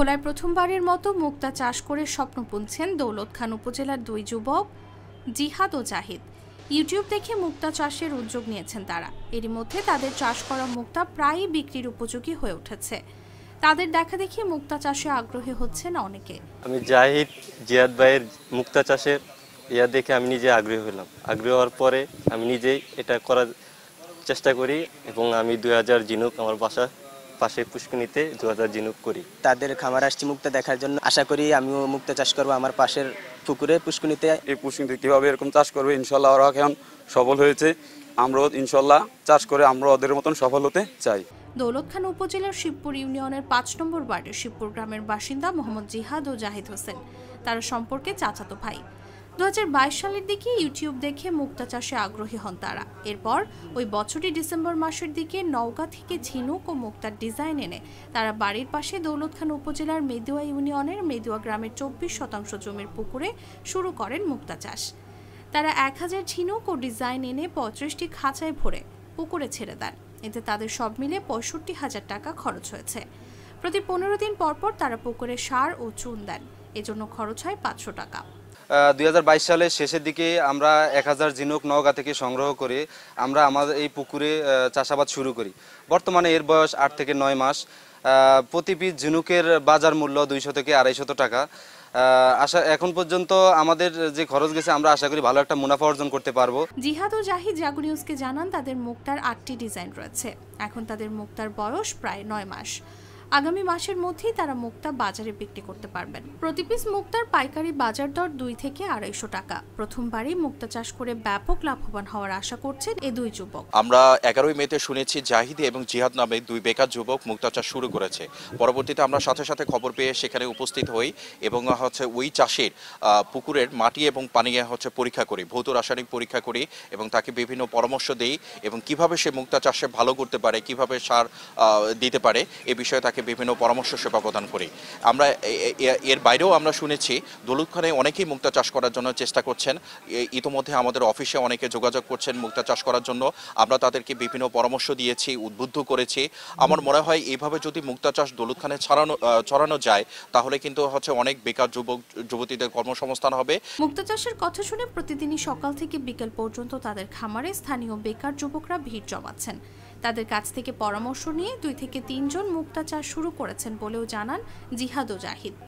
ভোলায় প্রথমবারের মতো মুক্তা চাষ করে স্বপ্ন বুনছেন দৌলত খান উপজেলার দুই যুবক, জিহাদ ও জাহিদ। ইউটিউব দেখে মুক্তা চাষের উদ্যোগ নিয়েছেন তারা। এরই মধ্যে তাদের চাষ করা মুক্তা প্রায়ই বিক্রির উপযোগী হয়ে উঠেছে। তাদের দেখা দেখি মুক্তা চাষে আগ্রহী হচ্ছেন অনেকে। আমি জাহিদ জিয়াদ ভাইয়ের মুক্তা চাষের ইয়া দেখে আমি নিজে আগ্রহী হলাম। আগ্রহী হওয়ার পরে আমি নিজেই এটা করার চেষ্টা করি এবং আমি দুই হাজার জিনুক আমার বাসা পাশে পুষ্কিনিতে দুহাজার জিনুক করি। তাদের খামার আসছি মুক্তা দেখার জন্য। আশা করি আমিও মুক্তা চাষ করব আমার পাশের পুকুরে পুষ্কুনিতে এই পুষ্কিতে কীভাবে এরকম চাষ করবে ইনশাল্লাহ ওরা এখন সফল হয়েছে। আমরাও ইনশাল্লাহ চাষ করে আমরা ওদের মতন সফল হতে চাই। দৌলত খান উপজেলার শিবপুর ইউনিয়নের পাঁচ নম্বর ওয়ার্ডের শিবপুর গ্রামের বাসিন্দা মোহাম্মদ জিহাদ ও জাহিদ হোসেন। তারা সম্পর্কে চাচাতো ভাই। দু হাজার বাইশ সালের দিকে ইউটিউব দেখে মুক্তা চাষে আগ্রহী হন তারা। এরপর ওই বছরই ডিসেম্বর মাসের দিকে নওগাঁ থেকে ঝিনুক ও মুক্তার ডিজাইন এনে তারা বাড়ির পাশে দৌলত খান উপজেলার মেদুয়া ইউনিয়নের মেদুয়া গ্রামের চব্বিশ শতাংশ জমির পুকুরে শুরু করেন মুক্তা চাষ। তারা এক হাজার ঝিনুক ও ডিজাইন এনে পঁয়ত্রিশটি খাঁচায় ভরে পুকুরে ছেড়ে দেন। এতে তাদের সব মিলে পঁয়ষট্টি হাজার টাকা খরচ হয়েছে। প্রতি পনেরো দিন পরপর তারা পুকুরে সার ও চুন দেন। এজন্য খরচ হয় পাঁচশো টাকা। দুই হাজার বাইশ সালের শেষের দিকে আমরা এক হাজার ঝিনুক নওগাঁ থেকে সংগ্রহ করে আমরা আমাদের এই পুকুরে চাষাবাদ শুরু করি। বর্তমানে এর বয়স আট থেকে নয় মাস। প্রতি পিস ঝিনুকের বাজার মূল্য দুইশো থেকে আড়াইশত টাকা। আশা এখন পর্যন্ত আমাদের যে খরচ গেছে, আমরা আশা করি ভালো একটা মুনাফা অর্জন করতে পারব। জিহাদ ও জাহিদ জাগো নিউজকে জানান, তাদের মুক্তার আটটি ডিজাইন রয়েছে। এখন তাদের মুক্তার বয়স প্রায় নয় মাস। আগামী মাসের মধ্যেই তারা মুক্তা বাজারে বিক্রি করতে পারবেন। প্রতি পিস মুক্তার পাইকারি বাজার দর দুই থেকে আড়াইশো টাকা। প্রথমবারই মুক্তা চাষ করে ব্যাপক লাভবান হওয়ার আশা করছেন এ দুই যুবক। আমরা এগারোই মেতে শুনেছি জাহিদি এবং জিহাদ নামে দুই বেকার যুবক মুক্তা চাষ শুরু করেছে। পরবর্তীতে আমরা সাথে সাথে খবর পেয়ে সেখানে উপস্থিত হই এবং হচ্ছে ওই চাষের পুকুরের মাটি এবং পানি হচ্ছে পরীক্ষা করি, ভৌত রাসায়নিক পরীক্ষা করি এবং তাকে বিভিন্ন পরামর্শ দিই এবং কীভাবে সে মুক্তা চাষে ভালো করতে পারে, কীভাবে সার দিতে পারে এ বিষয়ে তাকে বিভিন্ন পরামর্শ সেবা প্রদান করি। আমরা এর বাইরেও আমরা শুনেছি দলুৎখানে অনেকেই মুক্তা চাষ করার জন্য চেষ্টা করছেন। ইতোমধ্যে আমাদের অফিসে অনেকে যোগাযোগ করছেন মুক্তা চাষ করার জন্য। আমরা তাদেরকে বিভিন্ন পরামর্শ দিয়েছি, উদ্বুদ্ধ করেছি। আমার মনে হয় এইভাবে যদি মুক্তা চাষ দলুৎখানে ছড়ানো ছড়ানো যায়, তাহলে কিন্তু হচ্ছে অনেক বেকার যুবক, যুবতীদের কর্মসংস্থান হবে। মুক্তা চাষের কথা শুনে প্রতিদিনই সকাল থেকে বিকেল পর্যন্ত তাদের খামারে স্থানীয় বেকার যুবকরা ভিড় জমাচ্ছেন। তাদের কাছ থেকে পরামর্শ নিয়ে দুই থেকে তিনজন মুক্তা চাষ শুরু করেছেন বলেও জানান জিহাদ ও জাহিদ।